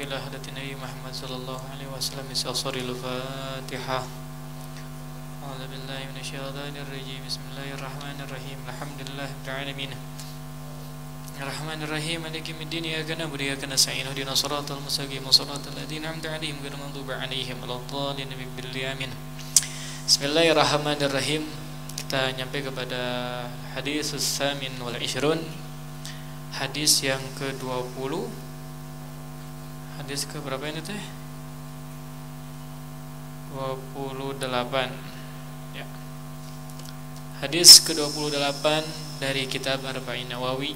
إلى حضرة النبي محمد صلى الله عليه وسلم بسأصر الفاتحة أعوذ بالله من الشيطان الرجيم بسم الله الرحمن الرحيم الحمد لله رب العالمين الرحمن الرحيم مالك يوم الدين إياك نعبد وإياك نستعين اهدنا الصراط المستقيم صراط الذين أنعمت عليهم غير المغضوب عليهم ولا الضالين آمين بسم الله الرحمن الرحيم kita nyampe kepada hadis samin wal ishrun hadis yang ke-20 hadis ke berapa ini teh? 28 ya. Hadis ke-28 dari kitab Arba'in Nawawi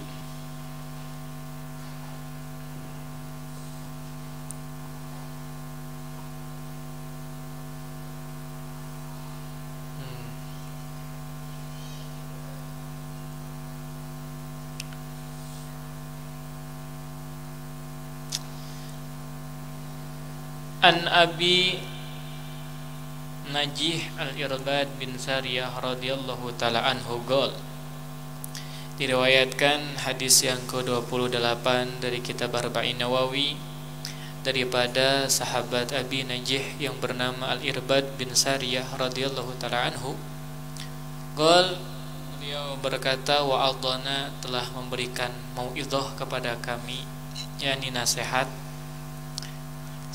An Abi Najih Al-Irbad bin Sariyah radhiyallahu taala anhu gol Diriwayatkan hadis yang ke-28 dari kitab Arba'in Nawawi daripada sahabat Abi Najih yang bernama Al-Irbad bin Sariyah radhiyallahu taala anhu. Gol beliau berkata wa telah memberikan mauidhah kepada kami yakni nasihat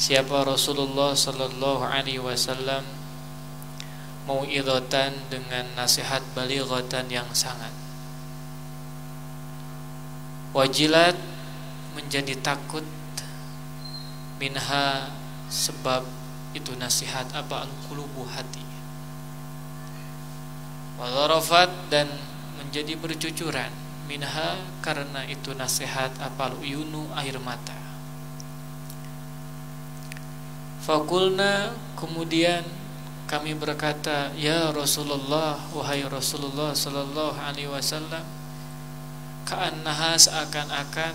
siapa Rasulullah sallallahu alaihi wasallam mauidatan dengan nasihat balighatan yang sangat? Wajilat menjadi takut minha sebab itu nasihat apa? Al-qulubu hati. Walarafat dan menjadi bercucuran minha karena itu nasihat apa? Uyunu air mata Fakulna kemudian kami berkata, Ya Rasulullah, wahai Rasulullah Sallallahu Alaihi Wasallam, kaannaha seakan-akan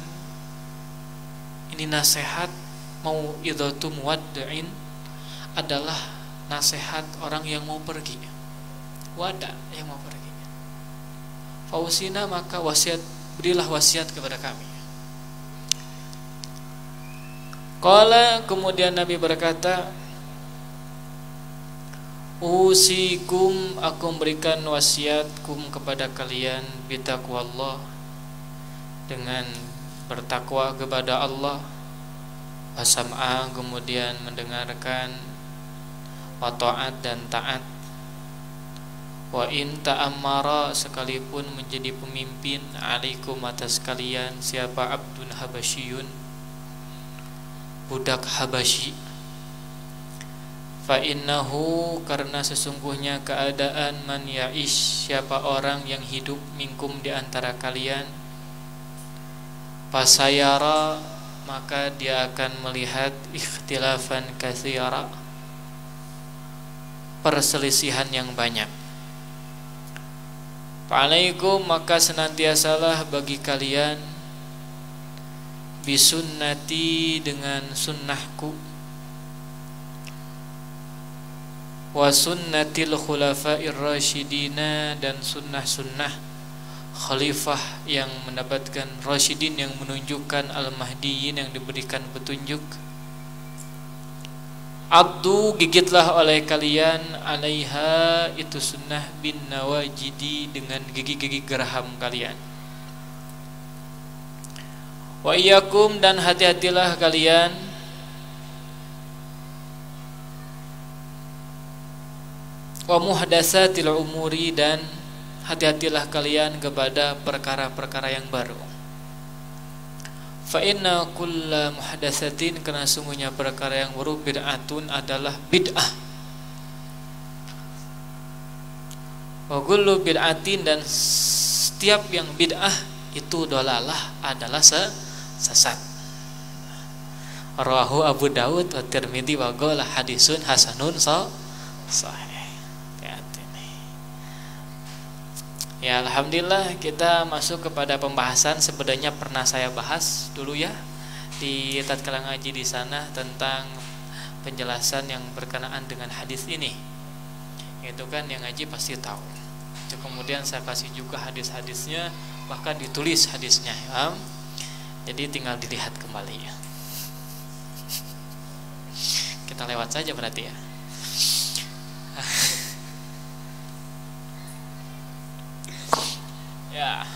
ini nasihat mau idatu muwaddain adalah nasihat orang yang mau pergi. Wada yang mau pergi. Fausina maka wasiat berilah wasiat kepada kami. Qala kemudian Nabi berkata Usikum aku memberikan wasiatkum kepada kalian Allah dengan bertakwa kepada Allah. Wasam'a kemudian mendengarkan wa dan taat. Wa in ta'ammara sekalipun menjadi pemimpin alaikum atas kalian siapa abdun habasyiyun budak Habasyi fa innahu karena sesungguhnya keadaan man ya'ish siapa orang yang hidup mingkum di antara kalian pasayara maka dia akan melihat ikhtilafan katsira perselisihan yang banyak. Fa'alaikum maka senantiasalah bagi kalian bisunnati dengan sunnahku. Wa sunnatil khulafa'ir rasyidina dan sunnah-sunnah khalifah yang mendapatkan rasyidin yang menunjukkan al-mahdiyin yang diberikan petunjuk. Abdu gigitlah oleh kalian alaiha itu sunnah bin nawajidi dengan gigi-gigi geraham kalian Wa iyyakum dan hati-hatilah kalian Wa muhdatsatil umuri dan hati-hatilah kalian kepada perkara-perkara yang baru. Fa inna kulla muhdatsatin karena sungguhnya perkara yang baru bid'atun adalah bid'ah. Wa kullu bid'atin dan setiap yang bid'ah itu dolalah adalah se sesat Rawahu Abu Dawud wa Tirmidzi wa qala hadisun hasanun sahih. Ya alhamdulillah kita masuk kepada pembahasan sebenarnya pernah saya bahas dulu ya di tatkala ngaji di sana tentang penjelasan yang berkenaan dengan hadis ini. Itu kan yang ngaji pasti tahu. Kemudian saya kasih juga hadis-hadisnya bahkan ditulis hadisnya ya jadi tinggal dilihat kembali ya. Kita lewat saja berarti ya. Ya.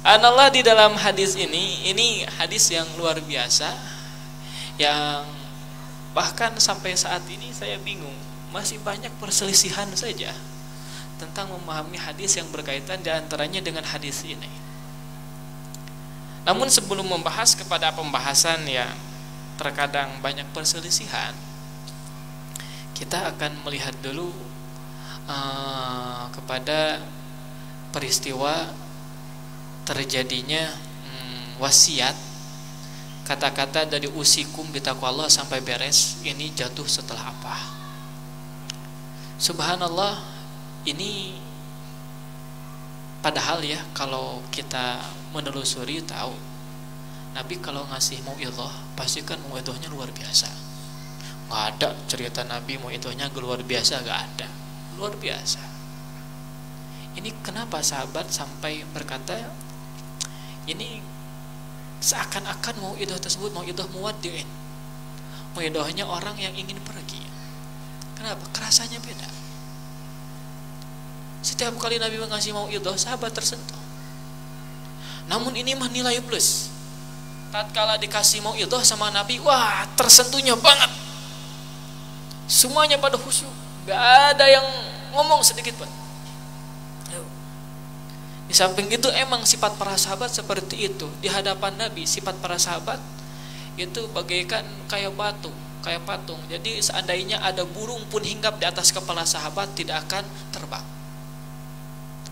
Anallah di dalam hadis ini ini hadis yang luar biasa yang bahkan sampai saat ini saya bingung masih banyak perselisihan saja tentang memahami hadis yang berkaitan di antaranya dengan hadis ini. Namun sebelum membahas kepada pembahasan yang terkadang banyak perselisihan, kita akan melihat dulu uh, kepada peristiwa terjadinya hmm, wasiat kata-kata dari usikum bitaqwa Allah sampai beres ini jatuh setelah apa. Subhanallah ini padahal ya kalau kita menelusuri tahu. Nabi kalau ngasih mau ilah pasti kan mau ilahnya luar biasa. Nggak ada cerita Nabi mau ilahnya luar biasa nggak ada. Luar biasa. Ini kenapa sahabat sampai berkata ini seakan-akan mau idah tersebut mau idah muwaddi'in. Mau idahnya orang yang ingin pergi. Kenapa? Kerasanya beda. Setiap kali Nabi mengasih mau idah sahabat tersentuh namun ini mah nilai plus tatkala dikasih mau idah sama Nabi wah tersentuhnya banget. Semuanya pada khusyuk. Gak ada yang ngomong sedikit pun. Di samping itu emang sifat para sahabat seperti itu. Di hadapan Nabi sifat para sahabat itu bagaikan kayak batu kayak patung. Jadi seandainya ada burung pun hinggap di atas kepala sahabat tidak akan terbang.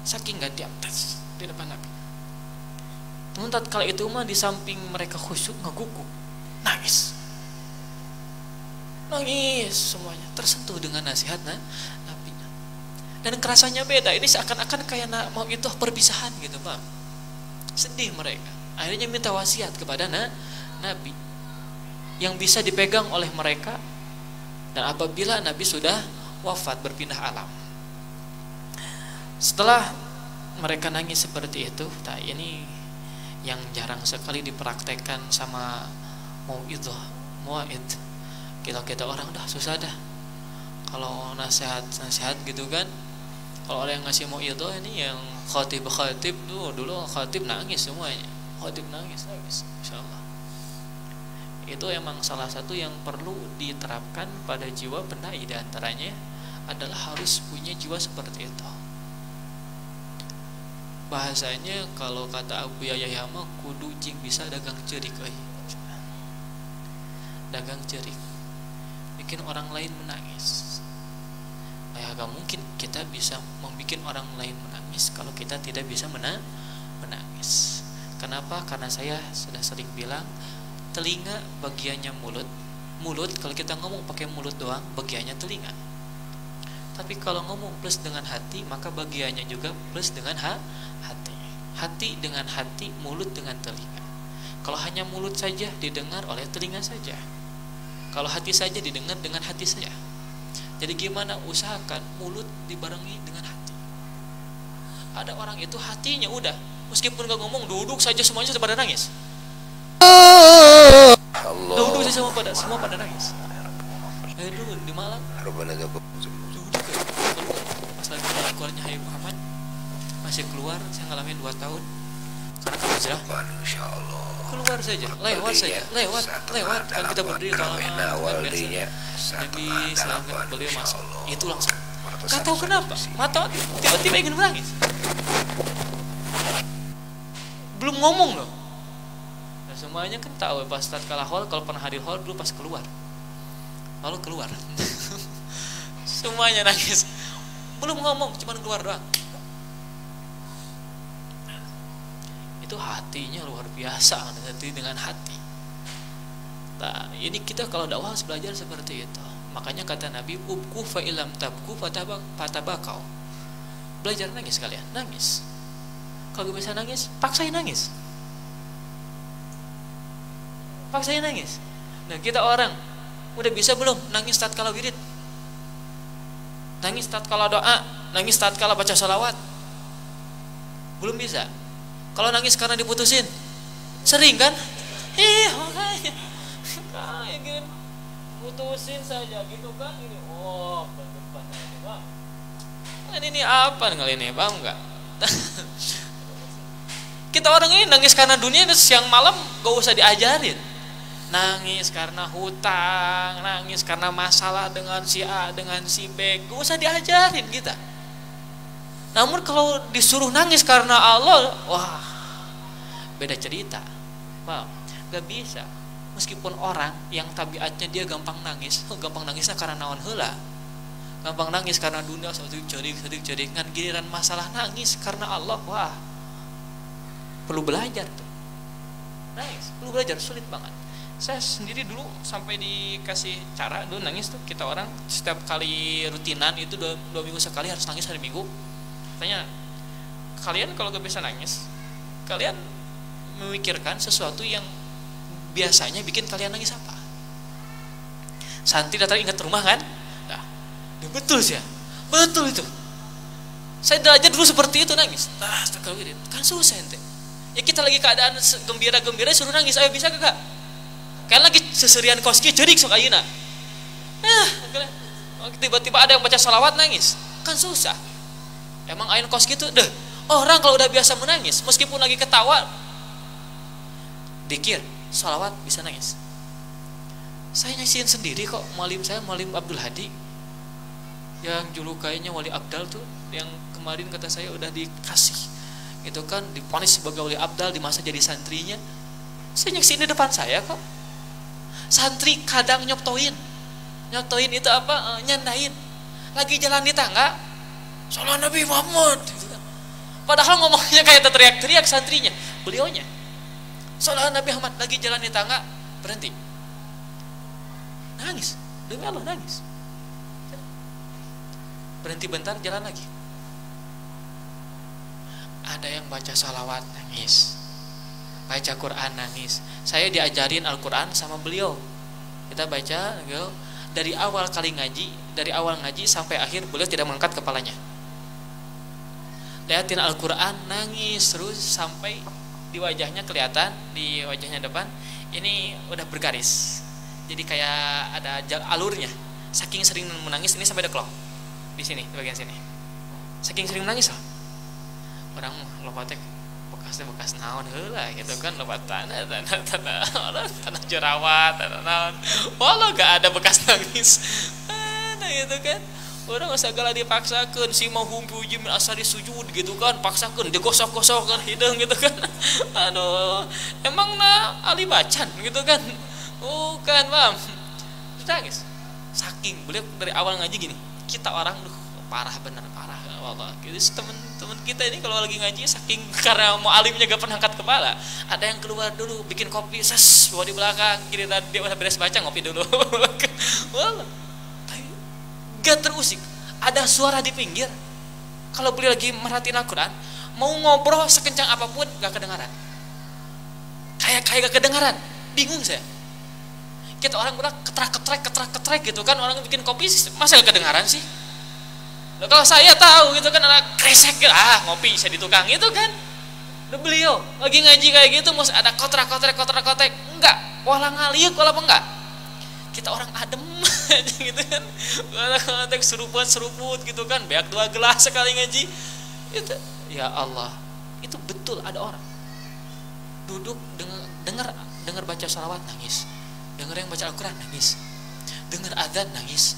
Saking gak di atas di depan Nabi namun tatkala itu mah di samping mereka khusyuk ngeguguk nangis. Nangis semuanya. Tersentuh dengan nasihat nah, dan kerasanya beda. Ini seakan-akan kayak mau itu perpisahan gitu pak sedih mereka. Akhirnya minta wasiat kepada na, Nabi. Yang bisa dipegang oleh mereka dan apabila Nabi sudah wafat berpindah alam. Setelah mereka nangis seperti itu nah ini yang jarang sekali dipraktekkan sama mau itu mau kita kita orang dah susah dah. Kalau nasihat nasihat gitu kan kalau ada yang ngasih mau itu ini yang khatib khatib tuh dulu khatib nangis semuanya. Khatib nangis nangis insyaallah. Itu emang salah satu yang perlu diterapkan pada jiwa pendai di antaranya adalah harus punya jiwa seperti itu bahasanya kalau kata Abu Yahya mah kudu jing bisa dagang cerik eh. dagang cerik bikin orang lain menangis. Ya gak mungkin kita bisa membuat orang lain menangis kalau kita tidak bisa mena menangis. Kenapa? Karena saya sudah sering bilang telinga bagiannya mulut. Mulut kalau kita ngomong pakai mulut doang bagiannya telinga. Tapi kalau ngomong plus dengan hati maka bagiannya juga plus dengan ha hati dengan hati mulut dengan telinga kalau hanya mulut saja didengar oleh telinga saja kalau hati saja didengar dengan hati saja jadi gimana usahakan mulut dibarengi dengan hati. Ada orang itu hatinya udah meskipun gak ngomong duduk saja semuanya sudah pada nangis. Allah. Duduk saja semua pada semua pada nangis. Eh dulu di Malang. Duduk pas lagi keluarnya Hayy Muhammad masih keluar saya ngalamin 2 tahun. Karena kamu sudah keluar saja lewat saja lewat lewat. Kan kita berdiri kalau Nabi selamat beliau masuk. itu langsung. Gak tahu kenapa mata tiba-tiba ingin menangis. Belum ngomong loh. Nah, semuanya kan tahu pas tatkala hall kalau pernah hadir hall dulu pas keluar. Lalu keluar. Semuanya nangis. Belum ngomong cuma keluar doang itu hatinya luar biasa nanti dengan hati. Nah ini kita kalau dakwah harus belajar seperti itu. Makanya kata Nabi ubku fa ilam tabku fatabakau. Belajar nangis kalian nangis. Kalau bisa nangis paksain nangis. Paksain nangis. Nah kita orang udah bisa belum nangis tatkala wirid? Nangis tatkala doa? Nangis tatkala baca salawat? Belum bisa kalau nangis karena diputusin, sering kan? Iya, makanya. Kayak gini. putusin saja gitu kan ini oh ini bang ini, ini apa nih ini paham nggak kita orang ini nangis karena dunia siang malam gak usah diajarin nangis karena hutang nangis karena masalah dengan si A dengan si B gak usah diajarin kita namun kalau disuruh nangis karena Allah wah beda cerita. Wow gak bisa. Meskipun orang yang tabiatnya dia gampang nangis gampang nangisnya karena naon hela gampang nangis karena dunia satu jadi satu jadi kan giliran masalah nangis karena Allah wah perlu belajar tuh. Nangis perlu belajar sulit banget. Saya sendiri dulu sampai dikasih cara dulu nangis tuh kita orang setiap kali rutinan itu dua, dua minggu sekali harus nangis hari minggu tanya kalian kalau gak bisa nangis kalian memikirkan sesuatu yang biasanya bikin kalian nangis apa? Santi datang ingat rumah kan? Nah, betul sih ya. Betul itu. Saya aja dulu seperti itu nangis. Nah, kalau kan susah ente. Ya kita lagi keadaan gembira-gembira suruh nangis, ayo bisa kagak? Kan lagi seserian koski jadi sok ayuna. Nah, tiba-tiba ada yang baca salawat nangis, kan susah. Emang ayun koski itu, deh, orang kalau udah biasa menangis, meskipun lagi ketawa, dikir, salawat bisa nangis? Saya nyaksiin sendiri kok malim saya malim Abdul Hadi. Yang julukannya Wali Abdal tuh yang kemarin kata saya udah dikasih. Itu kan diponis sebagai Wali Abdal di masa jadi santrinya. Saya nyaksiin di depan saya kok. Santri kadang nyoptoin. Nyoptoin itu apa? E, nyandain. Lagi jalan di tangga Salah Nabi Muhammad gitu padahal ngomongnya kayak teriak-teriak santrinya beliaunya Salah Nabi Muhammad lagi jalan di tangga berhenti. Nangis. Demi Allah nangis. Berhenti bentar jalan lagi. Ada yang baca salawat nangis. Baca Quran nangis. Saya diajarin Al-Quran sama beliau. Kita baca beliau dari awal kali ngaji, dari awal ngaji sampai akhir beliau tidak mengangkat kepalanya. Lihatin Al-Quran nangis terus sampai di wajahnya kelihatan di wajahnya depan ini udah bergaris. Jadi kayak ada alurnya. Saking sering menangis ini sampai ada klong di sini di bagian sini. Saking sering menangis lah. Orang lopatek bekasnya bekas naon lah gitu kan lopat tanah tanah tanah orang tanah jerawat tanah naon. Walau gak ada bekas nangis. Nah gitu kan orang segala dipaksakan si mau puji min asari sujud gitu kan paksakan digosok-gosok kan hidung gitu kan. Aduh emang na ali bacan gitu kan? Bukan mam. Nangis. Saking beliau dari awal ngaji gini kita orang duh parah bener parah Allah. Jadi temen-temen kita ini kalau lagi ngaji saking karena mau alimnya gak pernah angkat kepala ada yang keluar dulu bikin kopi ses bawa di belakang kiri dia udah beres baca ngopi dulu gak terusik. Ada suara di pinggir. Kalau beliau lagi merhatiin Al-Quran mau ngobrol sekencang apa pun gak kedengaran. Kayak kayak gak kedengaran. Bingung saya. Kita orang bilang ketrak ketrek ketrak ketrek gitu kan. Orang bikin kopi masa gak kedengaran sih? Nah, kalau saya tahu gitu kan anak kresek gitu, ah ngopi saya di tukang itu kan. Udah beliau lagi ngaji kayak gitu mus ada kotrak kotrek kotrak kotrek. Enggak. Walang ngaliuk walaupun enggak kita orang adem gitu kan. Kadang seruput seruput gitu kan. Beak dua gelas sekali ngaji. Itu ya Allah itu betul ada orang. Duduk dengar dengar dengar baca salawat nangis. Dengar yang baca Al-Quran nangis. Dengar adzan nangis.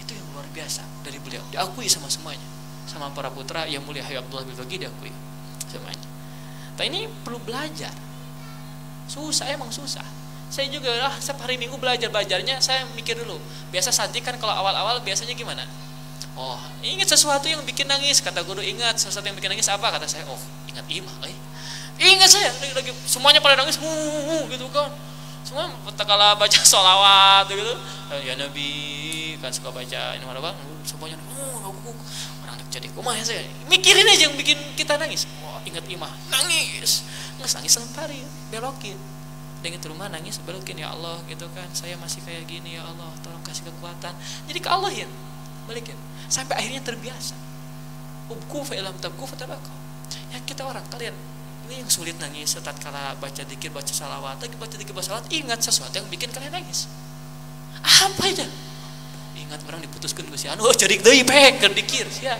Itu yang luar biasa dari beliau. Diakui sama semuanya. Sama para putra yang mulia Habib Abdullah bin Bagi diakui semuanya. Tapi ini perlu belajar. Susah emang susah saya juga lah setiap hari minggu belajar belajarnya saya mikir dulu. Biasa santri kan kalau awal-awal biasanya gimana? Oh ingat sesuatu yang bikin nangis kata guru. Ingat sesuatu yang bikin nangis apa? kata saya. Oh ingat imah eh. Ingat saya lagi, lagi semuanya pada nangis uh, gitu kan. Semua kala baca sholawat gitu. Ya nabi kan suka baca ini mana bang? Semuanya oh aku orang jadi kumah ya saya. Mikirin aja yang bikin kita nangis. Oh ingat imah nangis. Nangis nangis sempari belokin dengan rumah nangis belokin ya Allah gitu kan. Saya masih kayak gini ya Allah tolong kasih kekuatan. Jadi ke Allah ya balikin. Sampai akhirnya terbiasa. Ubku fa'ilam tabku fatabakau ya kita orang kalian ini yang sulit nangis saat kala baca dikir baca salawat. Lagi baca dikir baca salawat ingat sesuatu yang bikin kalian nangis. Apa aja ingat orang diputuskan ke anu oh, jadi deui pek dikir sia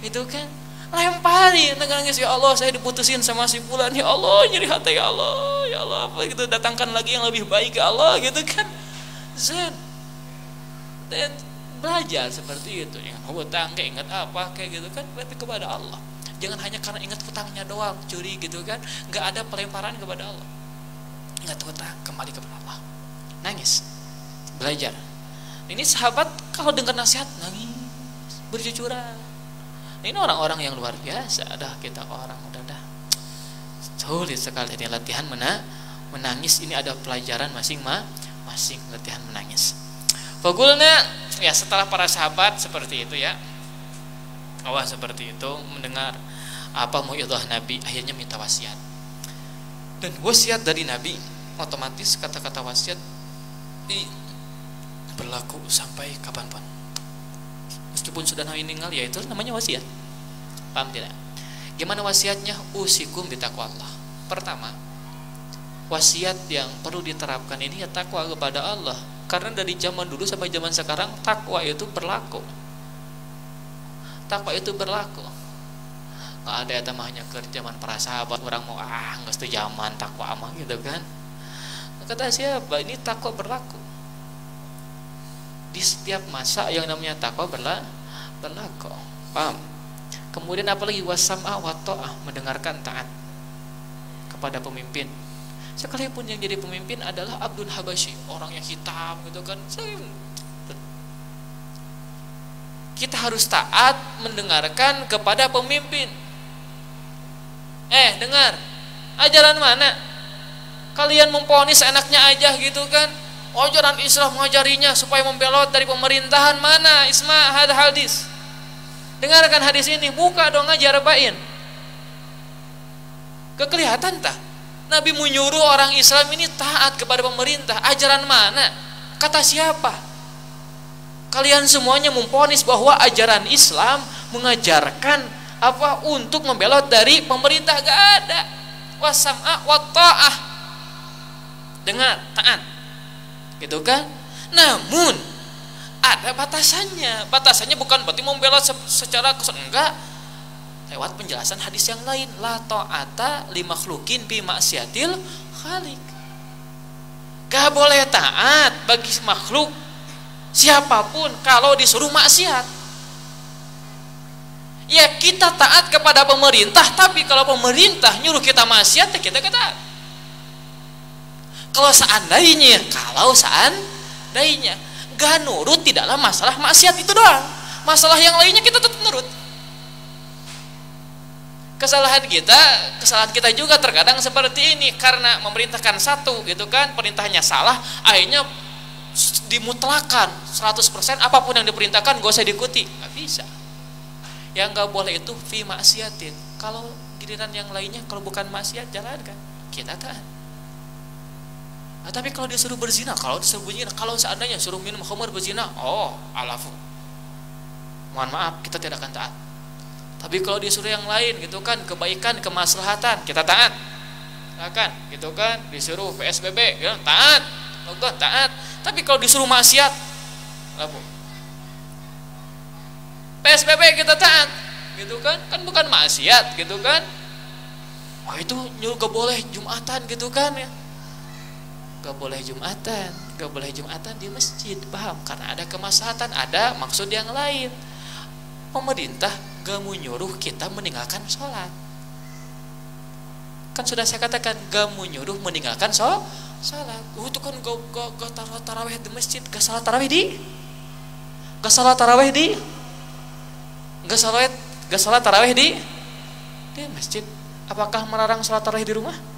itu kan lempari nangis ya Allah saya diputusin sama si bulan ya Allah nyeri hati. Ya Allah ya Allah. Apa gitu datangkan lagi yang lebih baik ya Allah. Gitu kan. Zen dan belajar seperti itu. Ingat hutang kayak ingat apa kayak gitu kan. Tapi kepada Allah. Jangan hanya karena ingat hutangnya doang curi gitu kan. Nggak ada pelemparan kepada Allah. Ingat hutang kembali kepada Allah. Nangis. Belajar. Ini sahabat kalau dengar nasihat nangis. Berjujuran ini orang-orang yang luar biasa. Dah kita orang udah dah. Sulit sekali ini latihan mana menangis. Ini ada pelajaran masing masing latihan menangis. Fakulnya ya setelah para sahabat seperti itu ya. Awal seperti itu mendengar apa mau Nabi akhirnya minta wasiat. Dan wasiat dari Nabi otomatis kata-kata wasiat berlaku sampai kapan pun meskipun sudah meninggal ya itu namanya wasiat. Paham tidak? Gimana wasiatnya? Usikum di takwa Allah. Pertama wasiat yang perlu diterapkan ini ya takwa kepada Allah. Karena dari zaman dulu sampai zaman sekarang takwa itu berlaku. Takwa itu berlaku. Nggak ada yang hanya ke zaman para sahabat orang mau ah nggak setuju zaman takwa amah gitu kan. Kata siapa? Ini takwa berlaku di setiap masa yang namanya takwa berla berlaku. Paham? Kemudian apalagi wasam'a wa ta'ah mendengarkan taat kepada pemimpin. Sekalipun yang jadi pemimpin adalah Abdul Habashi orang yang hitam gitu kan. Kita harus taat mendengarkan kepada pemimpin. Eh dengar ajaran mana? Kalian memponis enaknya aja gitu kan ajaran Islam mengajarinya supaya membelot dari pemerintahan mana? Isma had hadis. Dengarkan hadis ini buka dong aja rebain. Kekelihatan tak? Nabi menyuruh orang Islam ini taat kepada pemerintah. Ajaran mana? Kata siapa? Kalian semuanya memponis bahwa ajaran Islam mengajarkan apa? Untuk membelot dari pemerintah. Gak ada. Wasam'a wa ta'ah. Dengar taat gitu kan? Namun ada batasannya. Batasannya bukan berarti membela secara kesan enggak. Lewat penjelasan hadis yang lain. La ta'ata lima khlukin bi maksiatil khalik gak boleh taat bagi makhluk siapa pun kalau disuruh maksiat. Ya kita taat kepada pemerintah tapi kalau pemerintah nyuruh kita maksiat ya kita kata kalau seandainya, kalau seandainya gak nurut tidaklah masalah maksiat itu doang. Masalah yang lainnya kita tetap nurut. Kesalahan kita, kesalahan kita juga terkadang seperti ini karena memerintahkan satu gitu kan, perintahnya salah, akhirnya dimutlakan 100% apa pun yang diperintahkan gak usah diikuti, nggak bisa. Yang nggak boleh itu fi maksiatin. Kalau giliran yang lainnya kalau bukan maksiat jalankan, kita taat. Nah, tapi kalau dia suruh berzina, kalau disuruh berzina, kalau seandainya suruh minum khamar berzina, oh, alafu. Mohon maaf, kita tidak akan taat. Tapi kalau disuruh yang lain gitu kan, kebaikan, kemaslahatan, kita taat. Akan, gitu kan, disuruh PSBB, ya, taat. Lockdown, taat. Tapi kalau disuruh maksiat, apa? PSBB kita taat, gitu kan? Kan bukan maksiat, gitu kan? Oh itu nyuruh ke boleh Jumatan gitu kan ya gak boleh jumatan gak boleh jumatan di masjid paham? Karena ada kemaslahatan ada maksud yang lain. Pemerintah gak mau nyuruh kita meninggalkan sholat. Kan sudah saya katakan gak mau nyuruh meninggalkan sholat sholat. Uh, itu kan gak, gak, gak taruh taraweh di masjid gak salat taraweh di gak salat taraweh di gak salat gak salat taraweh di di masjid. Apakah melarang sholat taraweh di rumah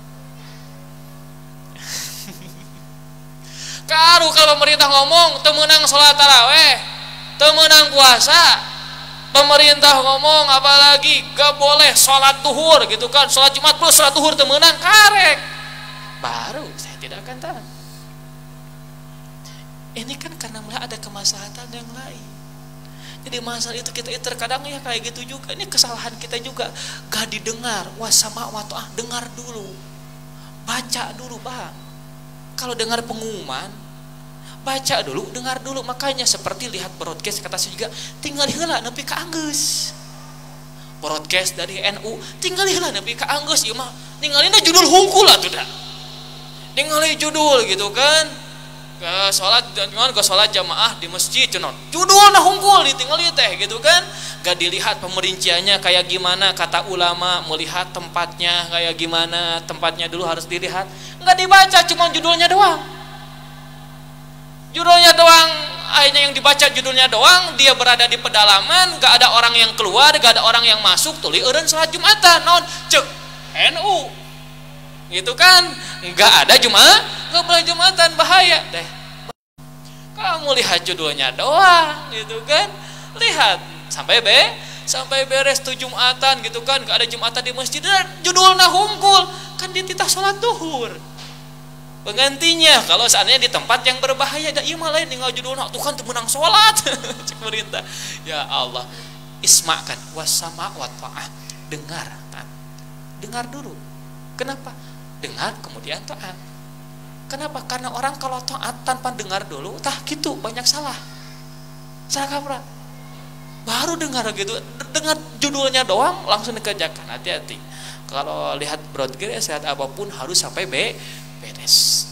Karu kalau pemerintah ngomong temenang sholat taraweh, temenang puasa. Pemerintah ngomong apalagi gak boleh sholat tuhur gitu kan, sholat jumat plus sholat tuhur temenang karek. Baru saya tidak akan tahu. Ini kan karena mulai ada kemaslahatan yang lain. Jadi masalah itu kita terkadang ya kayak gitu juga. Ini kesalahan kita juga gak didengar. Wah sama waktu ah dengar dulu, baca dulu bang kalau dengar pengumuman baca dulu dengar dulu. Makanya seperti lihat broadcast kata saya juga tinggal heula nepi ka anggeus broadcast dari NU tinggal heula nepi ka anggeus ieu mah ningalina judul hungkul atuh da ningali judul gitu kan ke sholat dengan ke sholat jamaah di masjid cuman judul nah hungkul ditinggali teh gitu kan? Gak dilihat pemerinciannya kayak gimana kata ulama melihat tempatnya kayak gimana tempatnya dulu harus dilihat. Nggak dibaca cuma judulnya doang. Judulnya doang akhirnya yang dibaca judulnya doang dia berada di pedalaman gak ada orang yang keluar gak ada orang yang masuk tuli eren sholat jumatan non. Cek NU gitu kan nggak ada cuma nggak boleh jumatan bahaya deh. Kamu lihat judulnya doang gitu kan? Lihat sampai be sampai beres tuh jumatan gitu kan? Gak ada jumatan di masjid dan judulnya hungkul kan dia titah sholat duhur. Penggantinya kalau seandainya di tempat yang berbahaya ada iya lain tinggal judulnya tuh kan menang sholat. Cek ya Allah. Isma kan wasama wa ta'ah. Dengar dengar dulu. Kenapa dengar kemudian taat. Kenapa? Karena orang kalau taat tanpa dengar dulu tah gitu banyak salah. Salah kaprah baru dengar gitu dengar judulnya doang langsung dikerjakan. Hati-hati. Kalau lihat broadcast sehat apa pun harus sampai be beres.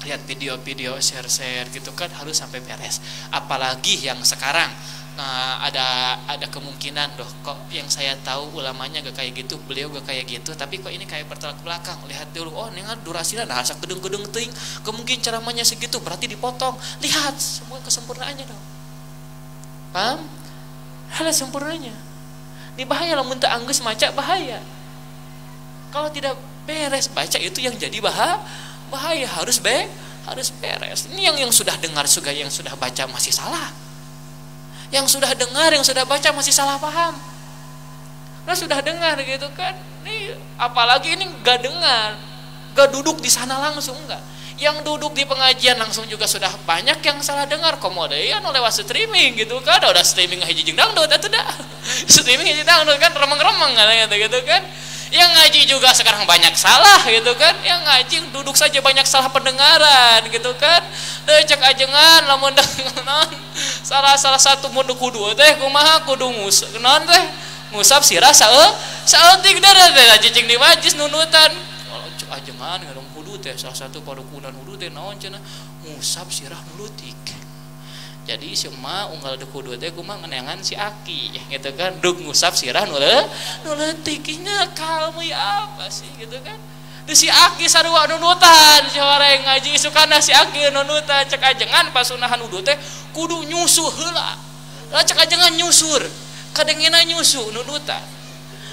Lihat video-video share-share gitu kan harus sampai beres. Apalagi yang sekarang nah, ada ada kemungkinan doh kok yang saya tahu ulamanya gak kayak gitu beliau gak kayak gitu tapi kok ini kayak bertolak belakang. Lihat dulu oh ini kan durasinya nah hasak gedung-gedung ting. Kemungkinan ceramahnya segitu berarti dipotong. Lihat semua kesempurnaannya dong. Paham? Hal sempurnanya. Ini bahaya lah minta anggus maca bahaya. Kalau tidak beres baca itu yang jadi bahaya bahaya. Harus be harus beres. Ini yang yang sudah dengar juga yang sudah baca masih salah yang sudah dengar yang sudah baca masih salah paham. Nah sudah dengar gitu kan ini apalagi ini gak dengar. Gak duduk di sana langsung enggak yang duduk di pengajian langsung juga sudah banyak yang salah dengar. Kemudian lewat streaming gitu kan. Udah streaming hiji jeung dangdut atau dah. Streaming hiji dangdut kan remeng-remeng kan gitu, gitu kan. Yang ngaji juga sekarang banyak salah gitu kan. Yang ngaji duduk saja banyak salah pendengaran gitu kan. Deh cek ajengan lamun non salah salah satu mundu kudu teh kumaha? Kudu mus non teh? Ngusap sirah saeuh saeutik dara teh cicing di majlis nunutan. Ajengan ngadong teh salah satu parukunan wudhu teh naon cenah ngusap sirah nulutik jadi semua unggal de kudu teh kumaha? Ngenengan si aki gitu kan? Duk ngusap sirah nule nuletiknya kalmu ya apa sih gitu kan si aki sarua nunutan orang ngaji sukana si aki nunutan cek ajengan pas unahan wudhu teh kudu nyusu heula. Lah cek ajengan nyusur kadengena nyusu nunutan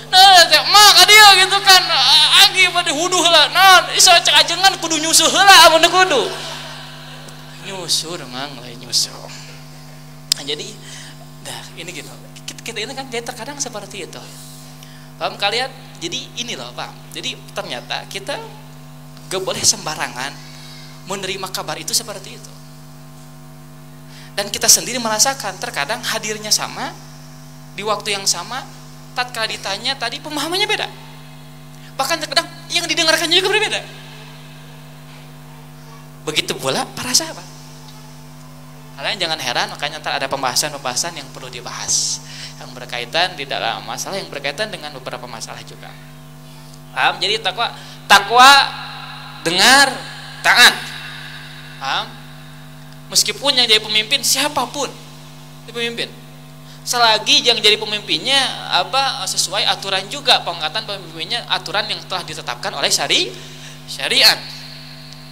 nah mak dia gitu kan agi pada huduh lah nah iso cek ajengan kudu nyusuh lah amun kudu nyusur mang lain nyusuh nah, jadi dah ini gitu. Kita, kita ini kan jadi terkadang seperti itu paham kalian? Jadi ini loh paham jadi ternyata kita gak boleh sembarangan menerima kabar itu seperti itu. Dan kita sendiri merasakan terkadang hadirnya sama di waktu yang sama tatkala ditanya tadi pemahamannya beda. Bahkan terkadang yang didengarkan juga berbeda. Begitu pula para sahabat. Kalian jangan heran makanya ntar ada pembahasan-pembahasan yang perlu dibahas yang berkaitan di dalam masalah yang berkaitan dengan beberapa masalah juga. Paham? Jadi takwa takwa dengar taat. Paham? Meskipun yang jadi pemimpin siapa pun jadi pemimpin. Selagi yang jadi pemimpinnya apa sesuai aturan juga pengangkatan pemimpinnya aturan yang telah ditetapkan oleh syari syariat.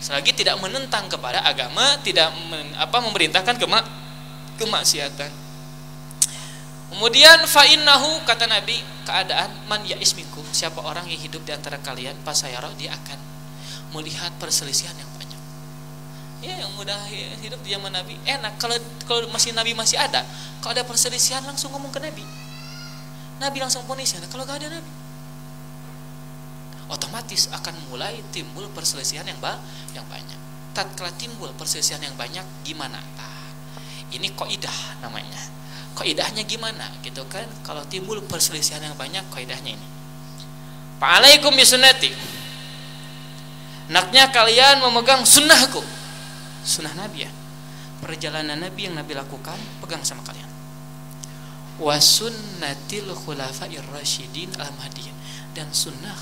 Selagi tidak menentang kepada agama tidak men, apa memerintahkan kema, kemaksiatan kemudian fa'innahu kata Nabi keadaan man ya ismiku siapa orang yang hidup di antara kalian pasayara dia akan melihat perselisihan yang ya yang udah hidup di zaman Nabi enak. Kalau kalau masih Nabi masih ada kalau ada perselisihan langsung ngomong ke Nabi. Nabi langsung ponis ya kalau gak ada Nabi. Otomatis akan mulai timbul perselisihan yang ba yang banyak. Tatkala timbul perselisihan yang banyak gimana? Nah, ini koidah namanya koidahnya gimana? Gitu kan? Kalau timbul perselisihan yang banyak koidahnya ini. Fa'alaikum bisunnati. Naknya kalian memegang sunnahku. Sunnah Nabi ya? Perjalanan Nabi yang Nabi lakukan pegang sama kalian. Wa sunnatil khulafa'ir rasyidin al mahdiyyin dan sunnah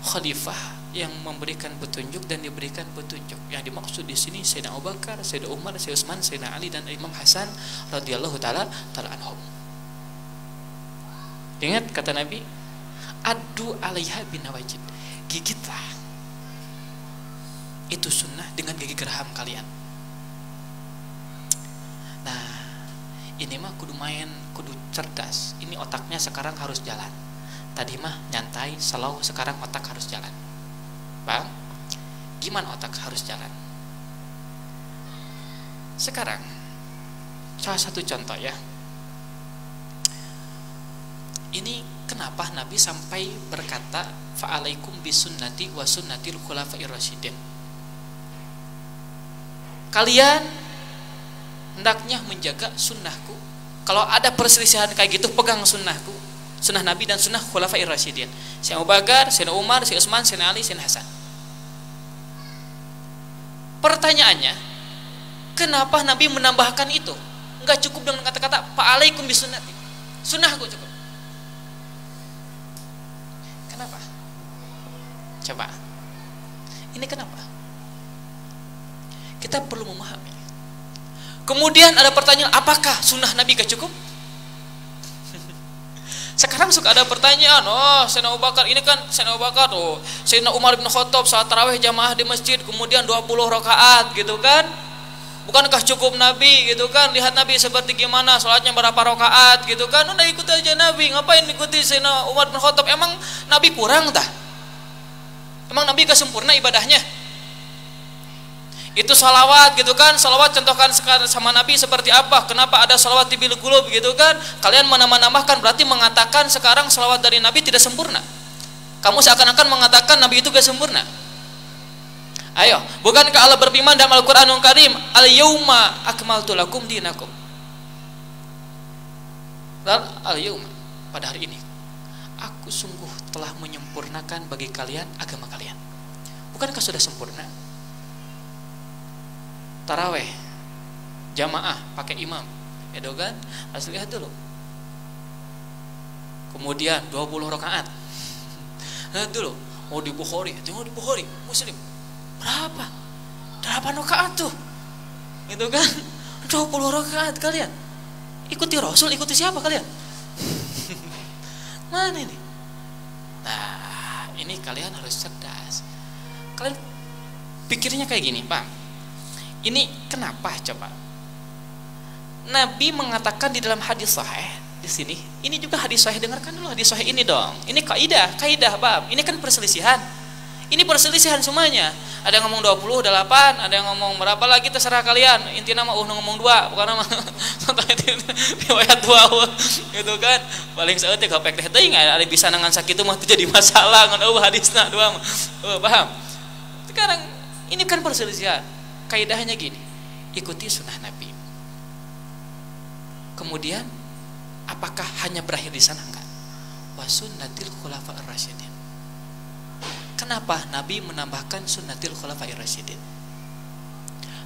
khalifah yang memberikan petunjuk dan diberikan petunjuk. Yang dimaksud di sini Sayyidina Abu Bakar, Sayyidina Umar, Sayyidina Utsman, Sayyidina Ali dan Imam Hasan radhiyallahu taala taala anhum. Ingat kata Nabi, adu alaiha binawajid. Gigitlah itu sunnah dengan gigi geraham kalian. Nah, ini mah kudu main, kudu cerdas. Ini otaknya sekarang harus jalan. Tadi mah nyantai, selalu sekarang otak harus jalan. Paham? Gimana otak harus jalan? Sekarang, salah satu contoh ya. Ini kenapa Nabi sampai berkata fa'alaikum bisunnati wa sunnatil khulafa'ir rasyidin. Kalian hendaknya menjaga sunnahku. Kalau ada perselisihan kayak gitu, pegang sunnahku. Sunnah Nabi dan sunnah khulafa'ir rasyidin. Sayyidina Abu Bakar, Sayyidina Umar, Sayyidina Utsman, Sayyidina Ali, Sayyidina Hasan. Pertanyaannya, kenapa Nabi menambahkan itu? Enggak cukup dengan kata-kata fa'alaikum bisunnati. Sunnahku cukup. Kenapa? Coba. Ini kenapa? Kita perlu memahami. Kemudian ada pertanyaan, apakah sunnah Nabi gak cukup? Sekarang suka ada pertanyaan, oh Sayyidina Abu Bakar, ini kan Sayyidina Abu Bakar, oh Sayyidina Umar bin Khattab saat tarawih jamaah di masjid, kemudian 20 rakaat gitu kan. Bukankah cukup Nabi gitu kan? Lihat Nabi seperti gimana, sholatnya berapa rakaat gitu kan? Udah ikut aja Nabi, ngapain ikuti Sayyidina Umar bin Khattab? Emang Nabi kurang tah? Emang Nabi kesempurna ibadahnya? Itu salawat gitu kan. Salawat contohkan sama Nabi seperti apa? Kenapa ada salawat di bil gulub gitu kan? Kalian menambah-nambahkan berarti mengatakan sekarang salawat dari Nabi tidak sempurna. Kamu seakan-akan mengatakan Nabi itu gak sempurna. Ayo bukankah Allah berfirman dalam Al-Quranul Karim al yauma akmaltu lakum dinakum. Dan al yauma pada hari ini aku sungguh telah menyempurnakan bagi kalian agama kalian. Bukankah sudah sempurna taraweh. Jamaah pakai imam. Ya kan harus lihat dulu. Kemudian 20 rakaat. Lihat dulu. Oh di Bukhari. Tengok di Bukhari muslim. Berapa? 8 rakaat tuh. Itu kan 20 rakaat kalian. Ikuti Rasul ikuti siapa kalian? Mana ini? Nah ini kalian harus cerdas. Kalian pikirnya kayak gini pak ini kenapa coba? Nabi mengatakan di dalam hadis sahih di sini. Ini juga hadis sahih dengarkan dulu hadis sahih ini dong. Ini kaidah, kaidah bab. Ini kan perselisihan. Ini perselisihan semuanya. Ada yang ngomong 28, ada yang ngomong berapa lagi terserah kalian. Intinya mah uh ngomong dua, bukan nama riwayat dua gitu kan. Paling saeutik hapek teh teuing ada bisa nangan sakit mah itu jadi masalah ngan eueuh hadisna dua mah. Oh, paham? Sekarang ini kan perselisihan kaidahnya gini ikuti sunnah Nabi. Kemudian apakah hanya berakhir di sana? Enggak. Wasunnatil khulafa rasyidin kenapa Nabi menambahkan sunnatil khulafa rasyidin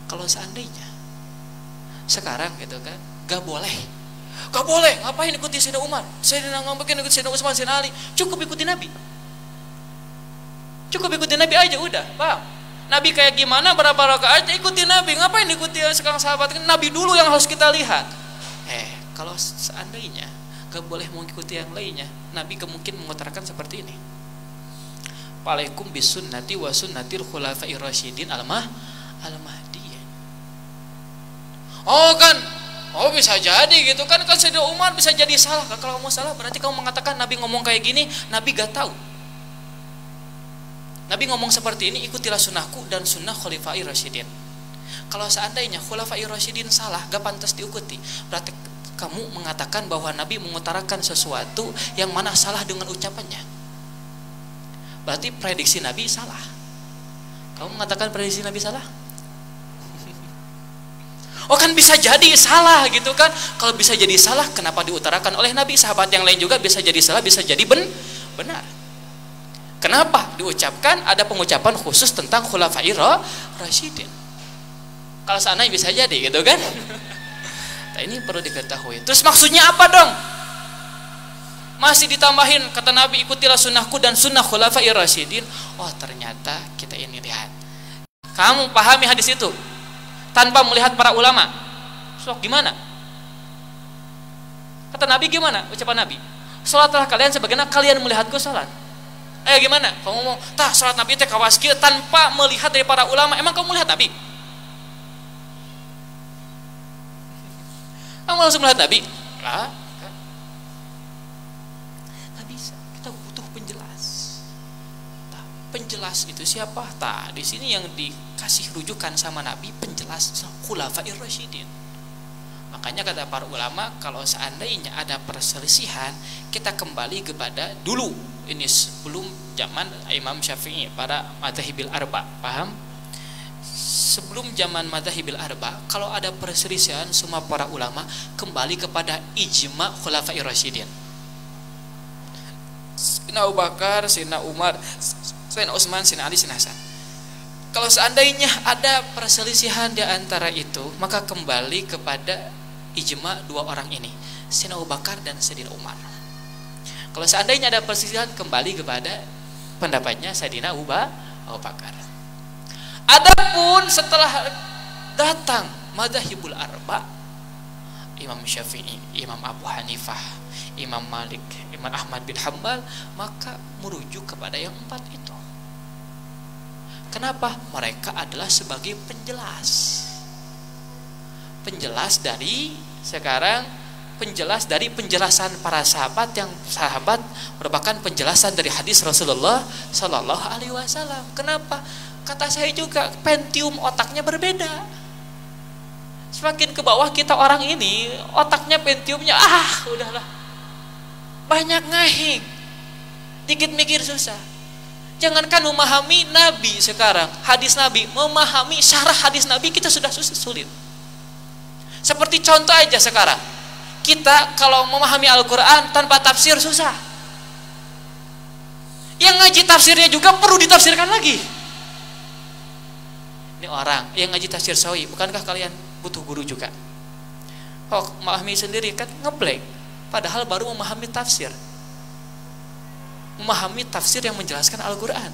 kalau seandainya sekarang gitu kan gak boleh. Gak boleh. Ngapain ikuti Sayyidina Umar? Sayyidina ngapain ikuti Sayyidina Utsman Sayyidina Ali. Cukup ikuti Nabi. Cukup ikuti Nabi aja udah paham Nabi kayak gimana? Berapa rakaat ikuti Nabi. Ngapain ikuti sekarang sahabat? Nabi dulu yang harus kita lihat. Eh kalau seandainya gak boleh mengikuti yang lainnya Nabi kemungkinan mengutarakan seperti ini. Alaikum bisunnati wa sunnatil khulafa'ir rasyidin al-mah al-mahdiyyin Oh kan? Oh bisa jadi gitu kan? Kan Sayyidina Umar bisa jadi salah. Kalau kamu salah berarti kamu mengatakan Nabi ngomong kayak gini Nabi gak tahu Nabi ngomong seperti ini, ikutilah sunnahku dan sunnah Khalifah Rasyidin. Kalau seandainya Khalifah Rasyidin salah, gak pantas diikuti. Berarti kamu mengatakan bahwa Nabi mengutarakan sesuatu yang mana salah dengan ucapannya. Berarti prediksi Nabi salah. Kamu mengatakan prediksi Nabi salah? Oh kan bisa jadi salah gitu kan Kalau bisa jadi salah kenapa diutarakan oleh Nabi Sahabat yang lain juga bisa jadi salah Bisa jadi ben benar Kenapa? Diucapkan ada pengucapan khusus tentang khulafair rasyidin? kalau seandainya bisa jadi gitu kan? Nah, ini perlu diketahui. Terus maksudnya apa dong? Masih ditambahin kata Nabi ikutilah sunnahku dan sunnah khulafair rasyidin oh ternyata kita ini lihat. Kamu pahami hadis itu? Tanpa melihat para ulama. Sok gimana? Kata Nabi gimana? Ucapan Nabi. Sholatlah kalian sebagaimana kalian melihatku sholat eh gimana? Kamu ngomong tah sholat Nabi teh kawas tanpa melihat dari para ulama. Emang kamu melihat Nabi? Kamu langsung melihat Nabi? Lah penjelas. Itu siapa? Tak, di sini yang dikasih rujukan sama Nabi penjelas khulafair rasyidin. Makanya kata para ulama kalau seandainya ada perselisihan, kita kembali kepada dulu ini sebelum zaman Imam Syafi'i para madhahibil arba, paham? Sebelum zaman madhahibil arba, kalau ada perselisihan semua para ulama kembali kepada ijma khulafair rasyidin. Sina Abu Bakar, Sina Umar, Selain Utsman, Sina Ali, Sina Hasan. Kalau seandainya ada perselisihan di antara itu, maka kembali kepada ijma dua orang ini, Sina Abu Bakar dan Sayyidina Umar. Kalau seandainya ada perselisihan, kembali kepada pendapatnya Sayyidina Abu Bakar. Adapun setelah datang madhahibul arba, Imam Syafi'i, Imam Abu Hanifah, Imam Malik, Imam Ahmad bin Hambal, maka merujuk kepada yang empat itu. Kenapa? Mereka adalah sebagai penjelas. Penjelas dari sekarang penjelas dari penjelasan para sahabat yang sahabat merupakan penjelasan dari hadis Rasulullah Shallallahu Alaihi Wasallam. Kenapa? Kata saya juga pentium otaknya berbeda. Semakin ke bawah kita orang ini otaknya pentiumnya ah udahlah banyak ngahing dikit mikir susah Jangankan memahami Nabi sekarang, hadis Nabi, memahami syarah hadis Nabi kita sudah sulit. Seperti contoh aja sekarang, kita kalau memahami Al-Quran tanpa tafsir susah. Yang ngaji tafsirnya juga perlu ditafsirkan lagi. Ini orang yang ngaji tafsir sawi, bukankah kalian butuh guru juga? Oh, memahami sendiri kan ngeblank. Padahal baru memahami tafsir memahami tafsir yang menjelaskan Al-Quran.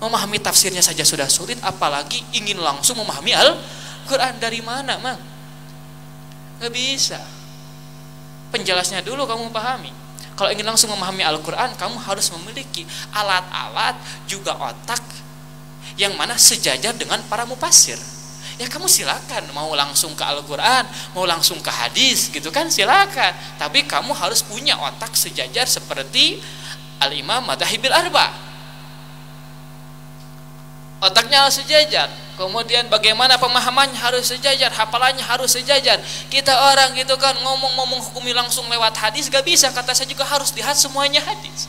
Memahami tafsirnya saja sudah sulit, apalagi ingin langsung memahami Al-Quran dari mana, mang? Gak bisa. Penjelasnya dulu kamu pahami. Kalau ingin langsung memahami Al-Quran, kamu harus memiliki alat-alat juga otak yang mana sejajar dengan para mupasir ya kamu silakan mau langsung ke Al-Quran mau langsung ke hadis gitu kan silakan tapi kamu harus punya otak sejajar seperti Al-Imam Madahibil Arba otaknya harus sejajar kemudian bagaimana pemahamannya harus sejajar hafalannya harus sejajar kita orang gitu kan ngomong-ngomong hukumi langsung lewat hadis gak bisa kata saya juga harus lihat semuanya hadis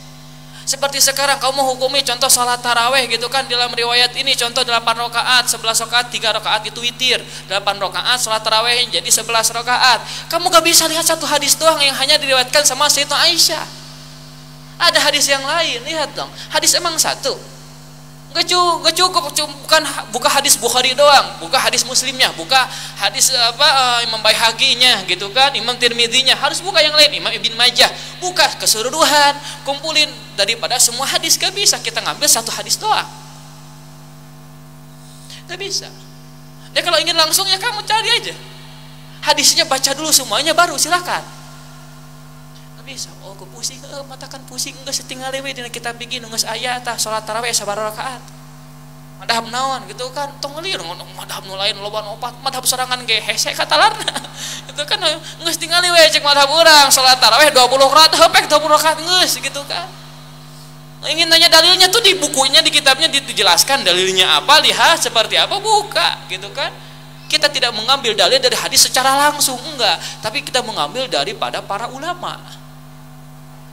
seperti sekarang kamu hukumi contoh salat taraweh gitu kan dalam riwayat ini contoh 8 rakaat, 11 rakaat, 3 rakaat itu witir. 8 rakaat salat taraweh jadi 11 rakaat. Kamu gak bisa lihat satu hadis doang yang hanya diriwayatkan sama Sayyidina Aisyah. Ada hadis yang lain, lihat dong. Hadis emang satu. Gak cukup, gak cukup bukan buka hadis Bukhari doang, buka hadis Muslimnya, buka hadis apa uh, Imam Baihaqi-nya gitu kan, Imam Tirmidzi-nya, harus buka yang lain, Imam Ibn Majah, buka keseluruhan, kumpulin daripada semua hadis gak bisa kita ngambil satu hadis doang. Gak bisa. Ya kalau ingin langsung ya kamu cari aja. Hadisnya baca dulu semuanya baru silakan. Gak bisa. Gue pusing, eh, mata kan pusing enggak setinggal lewe dina kita bikin nggak ayat tah salat tarawih sabar rakaat. Madhab naon gitu kan tong liur madhab nu lain loba opat madhab serangan ge hese katalarna itu kan geus tingali we cek madhab urang salat tarawih 20 rakaat hepek 20 rakaat geus gitu kan. Ingin nanya dalilnya tuh di bukunya di kitabnya dijelaskan dalilnya apa lihat seperti apa buka gitu kan. Kita tidak mengambil dalil dari hadis secara langsung enggak tapi kita mengambil daripada para ulama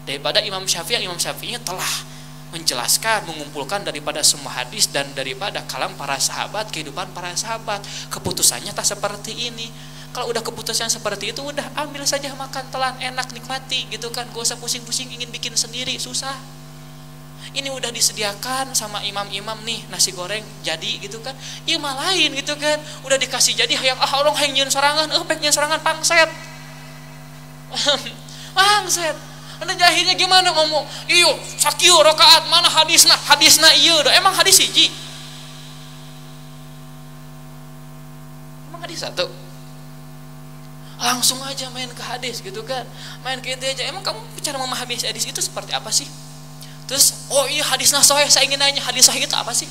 daripada Imam Syafi'i Imam Syafi'i telah menjelaskan, mengumpulkan daripada semua hadis dan daripada kalam para sahabat, kehidupan para sahabat. Keputusannya tak seperti ini. Kalau udah keputusan seperti itu, udah ambil saja makan telan, enak, nikmati gitu kan. Gak usah pusing-pusing ingin bikin sendiri, susah. ini udah disediakan sama imam-imam nih nasi goreng jadi gitu kan iya lain gitu kan udah dikasih jadi hayang ah orang hayang nyeun sorangan eh pek pangset pangset anda jahilnya gimana ngomong iyo sakio rokaat mana hadisna hadisna iya emang hadis hiji emang hadis satu langsung aja main ke hadis gitu kan main ke itu aja emang kamu cara memahami hadis itu seperti apa sih Terus, oh iya hadis sahih, saya ingin nanya hadis sahih itu apa sih?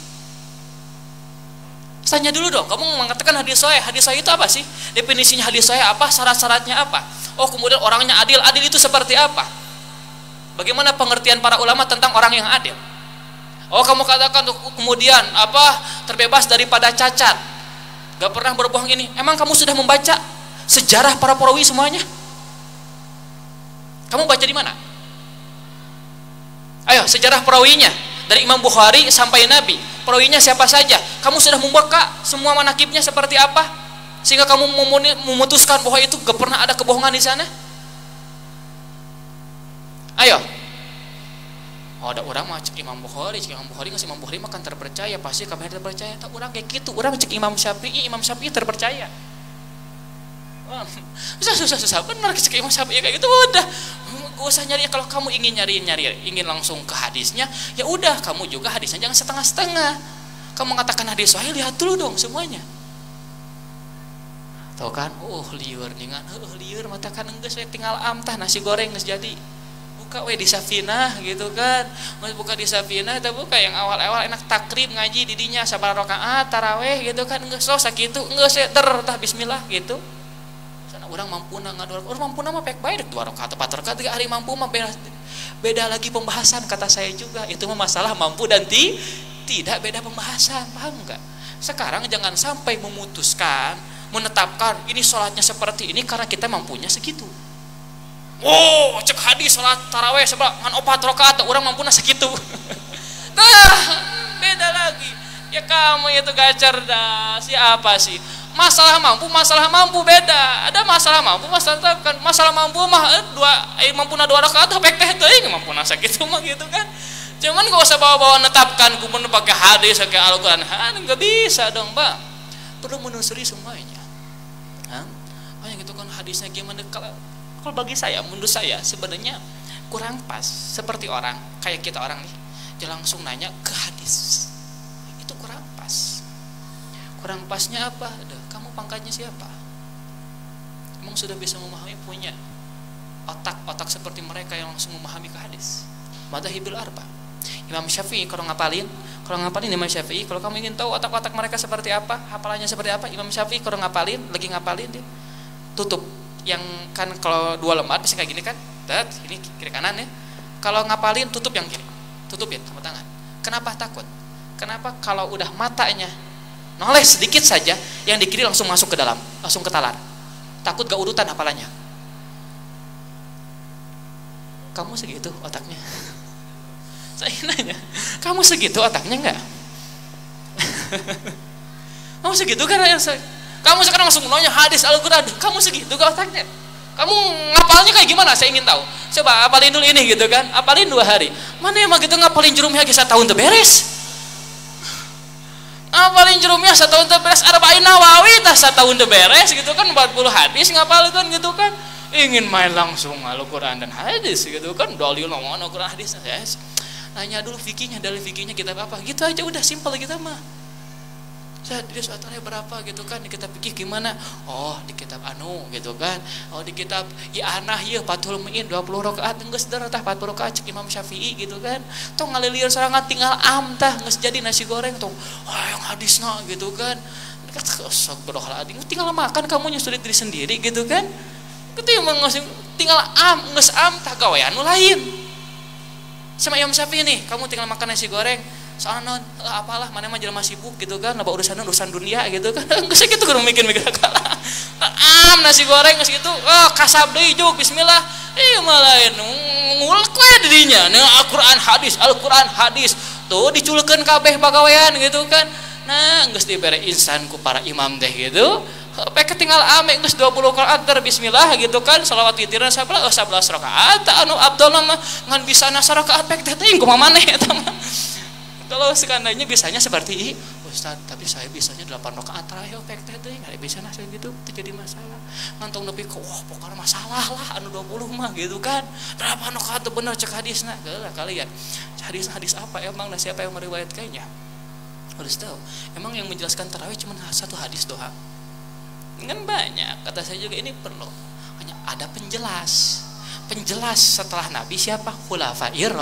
Tanya dulu dong, kamu mengatakan hadis sahih, hadis sahih itu apa sih? Definisinya hadis sahih apa? Syarat-syaratnya apa? Oh kemudian orangnya adil, adil itu seperti apa? Bagaimana pengertian para ulama tentang orang yang adil? Oh kamu katakan kemudian apa terbebas daripada cacat, gak pernah berbohong ini. Emang kamu sudah membaca sejarah para perawi semuanya? Kamu baca di mana? Ayo sejarah perawinya dari Imam Bukhari sampai Nabi. Perawinya siapa saja? Kamu sudah membuka semua manakibnya seperti apa? Sehingga kamu memutuskan bahwa itu gak pernah ada kebohongan di sana? Ayo. Oh, ada orang mah cek Imam Bukhari, cek Imam Bukhari ngasih Imam Bukhari makan terpercaya, pasti kamu terpercaya. Tak orang kayak gitu, orang cek Imam Syafi'i, Imam Syafi'i terpercaya. susah susah susah. Benar cek Imam Syafi'i kayak gitu udah. Gak usah nyari kalau kamu ingin nyari nyari ingin langsung ke hadisnya ya udah. Kamu juga hadisnya jangan setengah setengah kamu mengatakan hadis sahih lihat dulu dong semuanya. Tau kan? Oh liur dengan oh liur mata kan enggak saya tinggal amtah nasi goreng nggak jadi buka we di Safina gitu kan. Mas buka di Safina kita buka yang awal-awal enak takrib ngaji didinya sabar rokaat taraweh gitu kan. Enggak so sakit enggak saya ter Bismillah gitu. Orang mampu na ngadua orang mampu nama pek baik dua rakaat empat rakaat tiga hari mampu mah beda, beda lagi pembahasan kata saya juga. Itu mah masalah mampu dan ti, tidak beda pembahasan paham nggak sekarang jangan sampai memutuskan menetapkan ini sholatnya seperti ini karena kita mampunya segitu Oh, cek hadis sholat taraweh sebab ngan opat rakaat orang mampu segitu. nah, beda lagi. Ya kamu itu gak cerdas. Siapa sih? masalah mampu masalah mampu beda ada masalah mampu masalah kan masalah mampu mah eh, dua eh mampu na dua rakaat pek teh teuing mampu nasa gitu mah gitu kan cuman gak usah bawa-bawa netapkan kumpul pakai hadis pakai Al-Qur'an nggak bisa dong bang perlu menelusuri semuanya Hah? oh yang gitu kan hadisnya gimana kalau kalau bagi saya menurut saya sebenarnya kurang pas seperti orang kayak kita orang nih dia langsung nanya ke hadis. Itu kurang pas. Kurang pasnya apa? Aduh, kamu pangkatnya siapa? Emang sudah bisa memahami? Punya otak-otak seperti mereka yang langsung memahami ke hadis. Madhahibil arba. Imam Syafi'i kalau ngapalin kalau ngapalin Imam Syafi'i kalau kamu ingin tahu otak-otak mereka seperti apa hafalannya seperti apa Imam Syafi'i kalau ngapalin lagi ngapalin dia tutup yang kan kalau dua lembar bisa kayak gini kan? Dat ini kiri kanan ya. Kalau ngapalin tutup yang kiri. Tutupin sama tangan. Kenapa takut? Kenapa kalau udah matanya noleh sedikit saja yang di kiri langsung masuk ke dalam langsung ke talar? Takut gak urutan apalanya? Kamu segitu otaknya? Saya nanya kamu segitu otaknya enggak kamu segitu kan kamu sekarang langsung nanya hadis Al-Quran. Kamu segitu gak otaknya? Kamu ngapalnya kayak gimana? Saya ingin tahu. Coba apalin dulu ini gitu kan. Apalin dua hari. Mana emang gitu ngapalin jurumnya kisah tahun tuh beres ngapalin jerumnya satu tahun beres arba'in nawawi tah tahun beres gitu kan. 40 hadis ngapal kan gitu kan. Ingin main langsung Al-Quran dan hadis gitu kan. Dalil ngomong Al-Quran hadis yes. nanya dulu fikihnya dalil fikihnya kita apa? Gitu aja udah simpel kita mah saya dia hari berapa gitu kan di kitab fikih gimana? Oh di kitab anu gitu kan. Oh di kitab ya anah ya patul muin 20 rakaat geus darah tah 40 rakaat cek Imam Syafi'i gitu kan. Tong ngalilieur sorangan tinggal am tah geus jadi nasi goreng tong oh yang hadisna gitu kan. Astagfirullahaladzim tinggal makan kamu nyusulin diri sendiri gitu kan. Itu emang tinggal am geus am tah gawean lain. Sama Imam Syafi'i nih kamu tinggal makan nasi goreng soalnya apalah mana mah jelema sibuk gitu kan loba urusan urusan dunia gitu kan. Geus gitu kudu mikir-mikir kalah am nasi goreng geus gitu oh kasab deui juk bismillah. Eh malah ngulek we dirinya nah Al-Qur'an hadis Al-Qur'an hadis. Tuh diculkeun kabeh bagawean gitu kan. Nah geus dibere insan ku para imam teh gitu. Pek tinggal ame geus 20 rakaat ter bismillah gitu kan. Selawat witirna sabelas 11 rakaat. Anu Abdullah mah ngan bisa nasa rakaat pek teh teuing kumaha maneh eta mah kalau sekandainya bisanya seperti Ustaz tapi saya bisanya 8 rakaat terakhir pek teh. Teuing ada bisa nasa gitu terjadi masalah. Ngantong nepi ke wah pokoknya masalah lah anu 20 mah gitu kan. 8 rakaat bener cek hadisna geula kalian. Hadis hadis apa? Emang nah siapa yang meriwayatkannya? Harus tahu. Emang yang menjelaskan tarawih cuma satu hadis doang. Kan banyak. Kata saya juga ini perlu hanya ada penjelas. Penjelas setelah Nabi siapa? Khulafair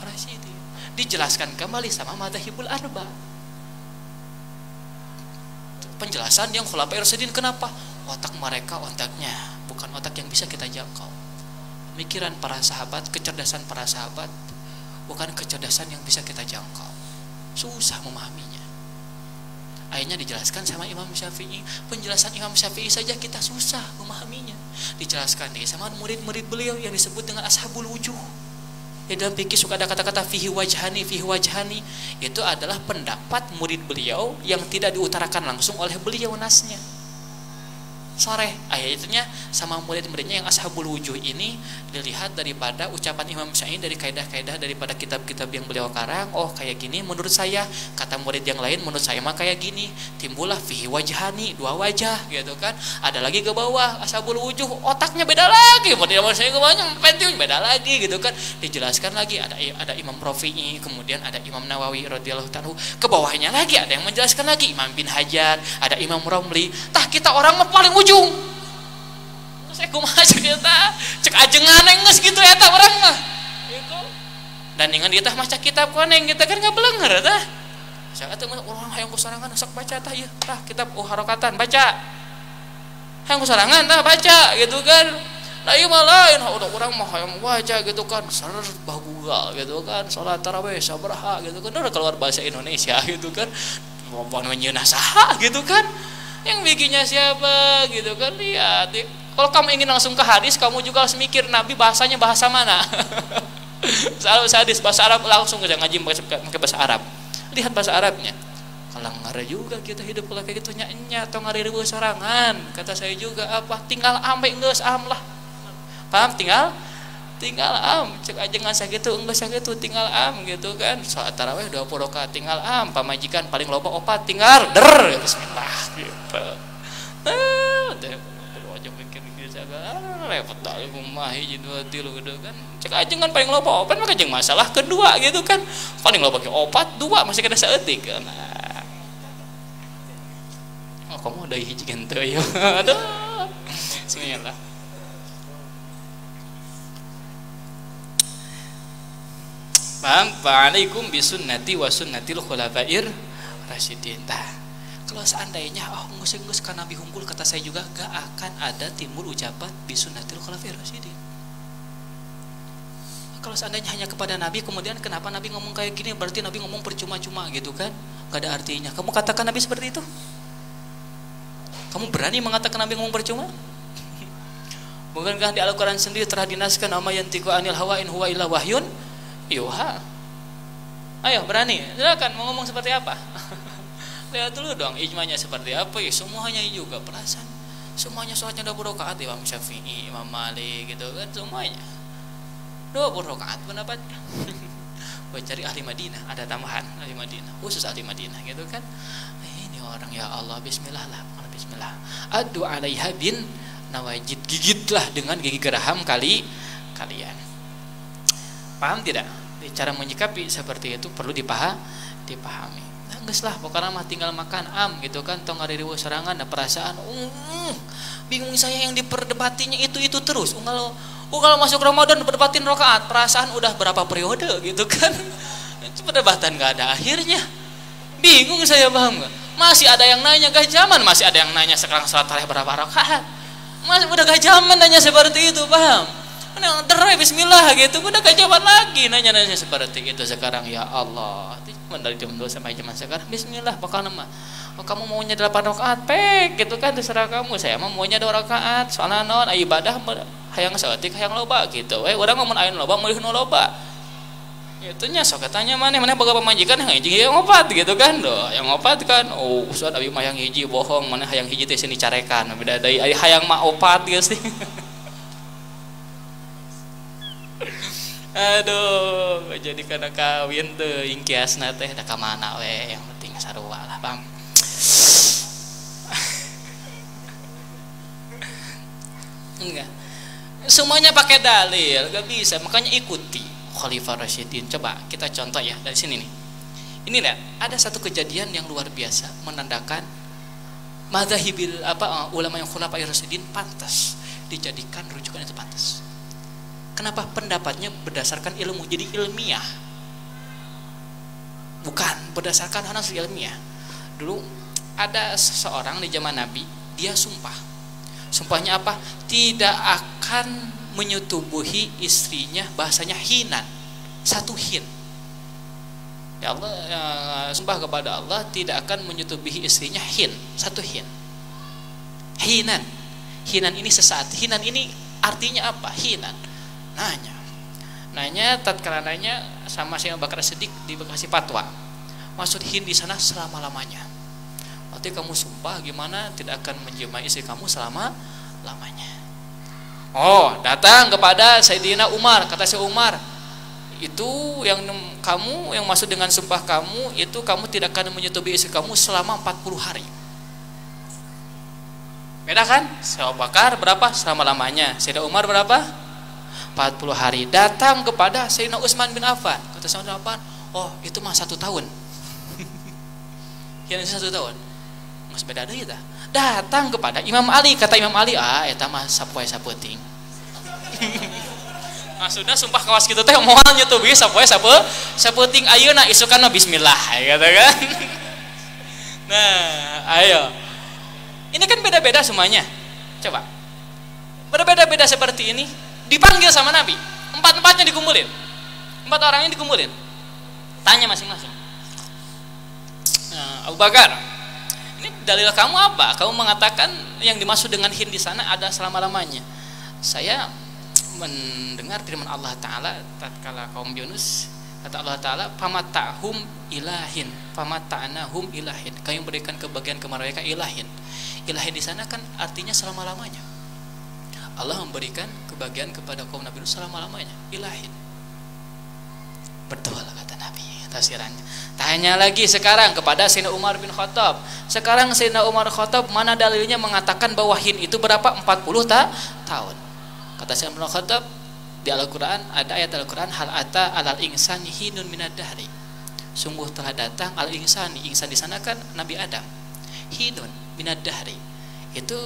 Rasyidin dijelaskan kembali sama Madhahibul Arba. Penjelasan yang Khulafair Rasyidin kenapa? Otak mereka otaknya bukan otak yang bisa kita jangkau. Pikiran para sahabat kecerdasan para sahabat bukan kecerdasan yang bisa kita jangkau. Susah memahaminya. Akhirnya dijelaskan sama Imam Syafi'i. Penjelasan Imam Syafi'i saja kita susah memahaminya. Dijelaskan nih sama murid-murid beliau yang disebut dengan ashabul wujuh ya dalam fikih suka ada kata-kata fihi wajhani fihi wajhani. Itu adalah pendapat murid beliau yang tidak diutarakan langsung oleh beliau nasnya sore ayatnya sama murid-muridnya yang ashabul wujuh ini dilihat daripada ucapan Imam Syafi'i dari kaidah-kaidah daripada kitab-kitab yang beliau karang. Oh kayak gini menurut saya. Kata murid yang lain menurut saya mah kayak gini. Timbullah fihi wajhani dua wajah gitu kan. Ada lagi ke bawah ashabul wujuh. Otaknya beda lagi. Murid Imam banyak penting beda lagi gitu kan. Dijelaskan lagi ada ada Imam Rafi'i kemudian ada Imam Nawawi radhiyallahu taala ke bawahnya lagi ada yang menjelaskan lagi. Imam bin Hajar ada Imam Romli. Tah kita orang mah paling ujung ujung. Saya kumaha cek kita cek ajengan enges gitu ya tak orang mah itu dan dengan dia maca kitab koneng kita kan nggak belenger tah. Saya kata orang hayang kusarangan sok baca tah. Ya tah kitab oh harokatan baca. Hayang kusarangan tah baca gitu kan. Lah iya mah lain. Udah orang mah hayang baca gitu kan. Ser bagugal gitu kan. Sholat tarawih sabraha gitu kan. Udah keluar bahasa Indonesia gitu kan. Mau nyeunah saha gitu kan yang bikinnya siapa gitu kan? Lihat. Kalau kamu ingin langsung ke hadis kamu juga harus mikir nabi bahasanya bahasa mana? Selalu hadis bahasa Arab langsung aja ngaji pakai bahasa Arab. Lihat bahasa Arabnya. Kalau ngare juga kita hidup kalau kayak gitu nyanya atau ngare ribu serangan. Kata saya juga apa? Tinggal ambek nggak am lah. Paham? Tinggal tinggal am cek aja nggak gitu enggak gitu tinggal am gitu kan. Saat taraweh dua puluh rakaat tinggal am. Pamajikan paling loba opat tinggal der Bismillah gitu. Ah aja mikir gitu ah, repot dah rumah hiji dua tilu gitu kan. Cek aja kan paling loba opat maka jeng masalah kedua gitu kan. Paling loba ke opat dua masih kena seetik kan. Oh kamu ada hiji gitu ya. Aduh. Sini lah Paham? Fa'alaikum bisunnati wa sunnatil khulafair rasyidin. Kalau seandainya oh ngus-ngus kan Nabi hunkul kata saya juga gak akan ada timbul ucapan bisunnatil khulafair rasyidin. Kalau seandainya hanya kepada Nabi kemudian kenapa Nabi ngomong kayak gini berarti Nabi ngomong percuma-cuma gitu kan? Gak ada artinya. Kamu katakan Nabi seperti itu? Kamu berani mengatakan Nabi ngomong percuma? Bukankah di Al-Quran sendiri telah dinaskan nama yang tiku anil hawa in huwa illa wahyun Yuha. Ayo berani, silakan mau ngomong seperti apa? Lihat dulu dong ijmanya seperti apa ya. Semuanya juga perasaan. Semuanya sholatnya 20 rakaat Imam Syafi'i, Imam Malik gitu kan. Semuanya. 20 rakaat pendapatnya buat cari ahli Madinah ada tambahan ahli Madinah khusus ahli Madinah gitu kan. Ini orang ya Allah Bismillah lah Bismillah. Adu alaiha bin nawajid. Gigitlah dengan gigi geraham kali kalian. Paham tidak cara menyikapi seperti itu perlu dipaham dipahami. Nah, lah pokoknya mah tinggal makan am gitu kan tong ada ribu serangan ada perasaan uh, bingung saya yang diperdebatinya itu itu terus. Uh, kalau uh, kalau masuk Ramadan berdebatin rokaat perasaan udah berapa periode? Gitu kan. Itu perdebatan gak ada akhirnya. Bingung saya paham gak masih ada yang nanya gak zaman? Masih ada yang nanya sekarang salat tarawih berapa rakaat? Masih udah gak zaman nanya seperti itu paham Nah, derai bismillah gitu, udah gak jawab lagi nanya-nanya seperti itu sekarang ya Allah. Dari jam 2 sampai jam sekarang bismillah bakal nama. Oh, kamu maunya 8 rakaat, pek gitu kan terserah kamu. Saya mah maunya 2 rakaat. Soalnya non ibadah hayang seetik hayang loba gitu. Eh, orang ngomong ayeuna loba meulih nu loba. itunya sok katanya mana mana boga pamajikan yang hiji yang opat gitu kan do yang opat kan oh usah abi mah yang hiji bohong mana hayang hiji teh sini carekan beda dari hayang mah opat geus sih aduh jadi karena kawin tuh ingkiasna teh da ka mana we yang penting sarua lah bang enggak semuanya pakai dalil gak bisa makanya ikuti Khalifah Rashidin. Coba kita contoh ya dari sini nih. Ini lihat, ada satu kejadian yang luar biasa menandakan madhahibil apa uh, ulama yang khulafa'i Rashidin pantas dijadikan rujukan itu pantas. Kenapa pendapatnya berdasarkan ilmu? Jadi ilmiah? Bukan berdasarkan hanas ilmiah. Dulu ada seseorang di zaman Nabi, dia sumpah. Sumpahnya apa? Tidak akan menyetubuhi istrinya bahasanya hinan. Satu hin. Ya Allah ya, sumpah kepada Allah tidak akan menyetubuhi istrinya hin. Satu hin. Hinan. Hinan ini sesaat. Hinan ini artinya apa? Hinan nanya nanya tatkala nanya sama si Bakar Sedik di Bekasi Patwa maksud di sana selama lamanya Nanti kamu sumpah gimana tidak akan menjemai istri kamu selama lamanya Oh, datang kepada Sayyidina Umar, kata si Umar, itu yang kamu yang masuk dengan sumpah kamu itu kamu tidak akan menyetubi istri kamu selama 40 hari. Beda kan? Saya Bakar berapa selama lamanya? Sayyidina Umar berapa? 40 hari. Datang kepada Sayyidina Utsman bin Affan. Kata Sayyidina Affan, oh itu mah satu tahun. Yang satu tahun. Mas beda ada ya datang kepada Imam Ali kata Imam Ali ah eta mah sapoe saputing maksudnya sumpah kawas gitu teh moal nyetubi sapoe sapu saputing ayeuna isukan mah bismillah kata kan nah ayo ini kan beda-beda semuanya coba berbeda-beda seperti ini dipanggil sama Nabi. Empat-empatnya dikumpulin. Empat orangnya dikumpulin. Tanya masing-masing. Nah, Abu Bakar ini dalil kamu apa? Kamu mengatakan yang dimaksud dengan hin di sana ada selama-lamanya. Saya mendengar firman Allah taala tatkala kaum Yunus kata Allah taala pamatahum ilahin pamata'nahum ilahin kami berikan kebagian kepada ilahin ilahin di sana kan artinya selama-lamanya Allah memberikan kebagian kepada kaum Nabi selama-lamanya. Ilahin betul kata Nabi tafsirannya tanya lagi sekarang kepada Sayyidina Umar bin Khattab. Sekarang Sayyidina Umar Khattab mana dalilnya mengatakan bahwa hin itu berapa? 40 ta tahun. Kata Sayyidina Umar Khattab di Al-Quran ada ayat Al-Quran hal ata alal insani hinun minad dahri. Sungguh telah datang al insani insan di sana kan Nabi Adam. Hinun minad dahri itu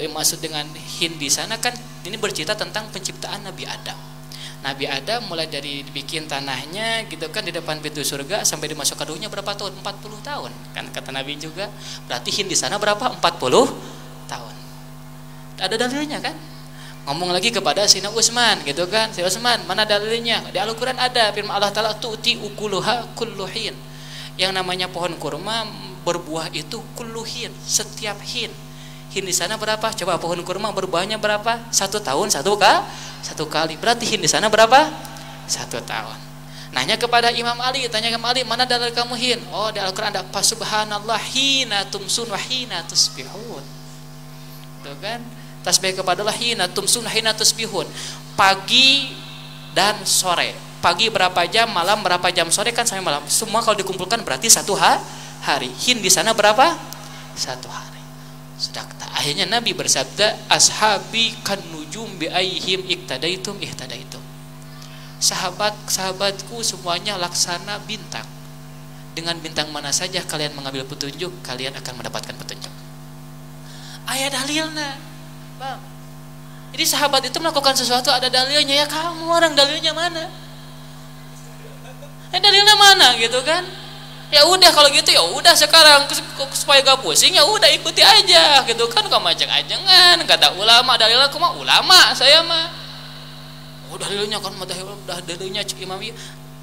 yang maksud dengan hin di sana kan ini bercerita tentang penciptaan Nabi Adam Nabi Adam mulai dari dibikin tanahnya gitu kan di depan pintu surga sampai dimasuk kadunya berapa tahun? 40 tahun. Kan kata Nabi juga. Berarti hin di sana berapa? 40 tahun. Ada dalilnya kan? Ngomong lagi kepada Sina Utsman gitu kan. Sina Utsman, mana dalilnya? Di Al-Qur'an ada firman Allah taala tu'ti ukuluha kulluhin. Yang namanya pohon kurma berbuah itu kulluhin, setiap hin hin di sana berapa? Coba pohon kurma berbuahnya berapa? Satu tahun satu kah? Satu kali. Berarti hin di sana berapa? Satu tahun. Nanya kepada Imam Ali, tanya Imam Ali, mana dalil kamu hin? Oh, di Al-Qur'an ada pas subhanallah hina tumsun wa hina tusbihun. Tuh kan? Tasbih kepada Allah hina tumsun hina tusbihun. Pagi dan sore. Pagi berapa jam, malam berapa jam, sore kan sampai malam. Semua kalau dikumpulkan berarti satu hari. Hin di sana berapa? Satu hari. Sedakta. Akhirnya Nabi bersabda, "Ashabi kan nujum bi aihim iktadaitum ihtadaitum." Sahabat-sahabatku semuanya laksana bintang. Dengan bintang mana saja kalian mengambil petunjuk, kalian akan mendapatkan petunjuk. Ayat dalilnya. Bang. Jadi sahabat itu melakukan sesuatu ada dalilnya ya kamu orang dalilnya mana? Eh dalilnya mana gitu kan? Ya udah kalau gitu ya udah sekarang. Supaya gak pusing ya udah ikuti aja gitu kan. Kamu ajak ajangan kata ulama. Dalilnya aku mah ulama saya mah. Oh dalilnya kan madhab udah dalilnya cek imam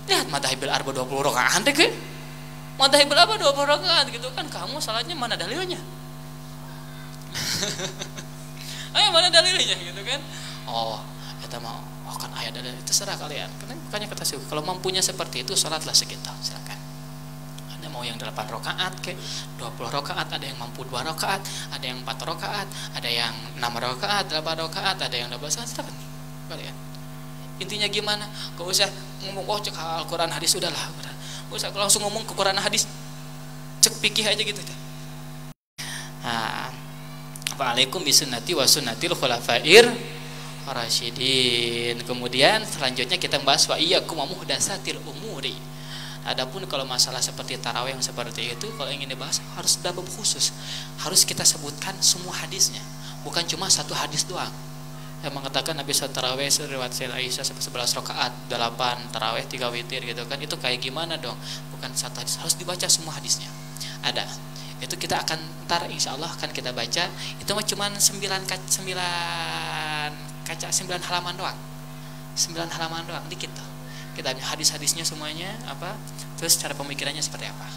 lihat madhabil arba 20 rakaat deh ke madhabil apa 20 rakaat gitu kan. Kamu salahnya mana dalilnya ayo mana dalilnya gitu kan. Oh kata mau oh kan ayat ada itu serah kalian. Karena makanya kata sih kalau mampunya seperti itu sholatlah segitu silakan mau yang 8 rakaat ke 20 rakaat ada yang mampu 2 rakaat ada yang 4 rakaat ada yang 6 rakaat 8 rakaat ada yang 12 rakaat silakan kalian intinya gimana gak usah ngomong oh cek Al-Quran hadis udahlah gak usah langsung ngomong ke Quran hadis cek pikir aja gitu nah Waalaikum bisunnati wa sunnatil khulafair rasyidin. Kemudian selanjutnya kita membahas wa iyyakum muhdatsatil umuri. Adapun kalau masalah seperti tarawih yang seperti itu kalau ingin dibahas harus ada bab khusus. Harus kita sebutkan semua hadisnya, bukan cuma satu hadis doang. Yang mengatakan Nabi SAW tarawih riwayat Sayyid sampai 11 rakaat, 8 tarawih, 3 witir gitu kan. Itu kayak gimana dong? Bukan satu hadis, harus dibaca semua hadisnya. Ada itu kita akan ntar insya Allah akan kita baca itu mah cuma 9 kaca 9 kaca 9 halaman doang 9 halaman doang dikit tuh kita hadis-hadisnya semuanya apa terus cara pemikirannya seperti apa.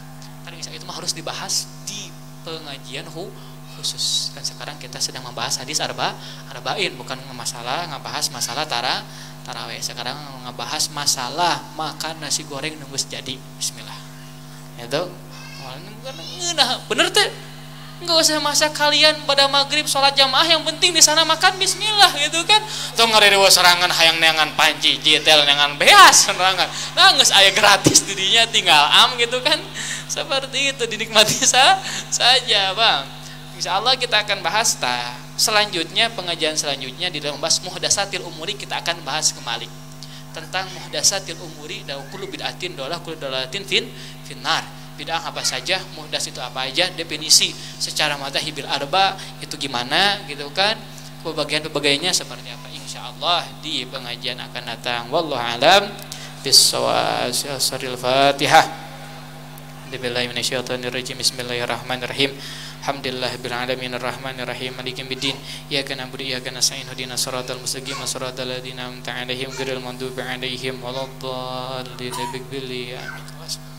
Insya itu mah harus dibahas di pengajian hu khusus. Kan sekarang kita sedang membahas hadis arba arba'in bukan masalah ngebahas masalah tara taraweh. Sekarang ngebahas masalah makan nasi goreng nunggu jadi Bismillah. Itu bener teh nggak usah masa kalian pada maghrib sholat jamaah yang penting di sana makan Bismillah gitu kan. Tuh ngarirewa serangan hayang neangan panci jitel neangan beas serangan. Nggak ayah gratis dirinya tinggal am gitu kan. Seperti itu dinikmati sah, saja bang. Insya Allah kita akan bahas ta. selanjutnya pengajian selanjutnya di dalam bahas muhdasatil umuri kita akan bahas kembali. Tentang muhdasatil umuri dan kullu bid'atin dolah fin finnar bid'ah apa saja, muhdas itu apa aja, definisi secara mata hibil arba itu gimana gitu kan. Pembagian-pembagiannya seperti apa insya Allah di pengajian akan datang. Wallahu alam bisawab. Fatihah. Bismillahirrahmanirrahim. Alhamdulillah bil alamin arrahmanir rahim malikin biddin iyyaka na'budu iyyaka nasta'in ihdinas siratal mustaqim siratal ladzina an'amta 'alaihim ghairil maghdubi 'alaihim waladdallin amin